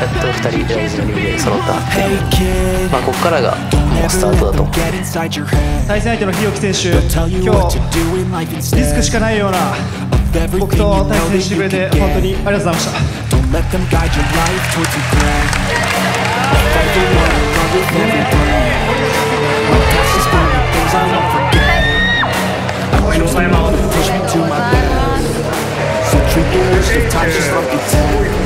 やっと2人大事なリレー揃った。ってまあここからがもうスタートだと対戦相手の日置選手今日リスクしかないような僕と対戦してくれて本当にありがとうございました。Towards regret. Fight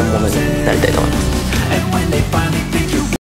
本物になりたいと思います。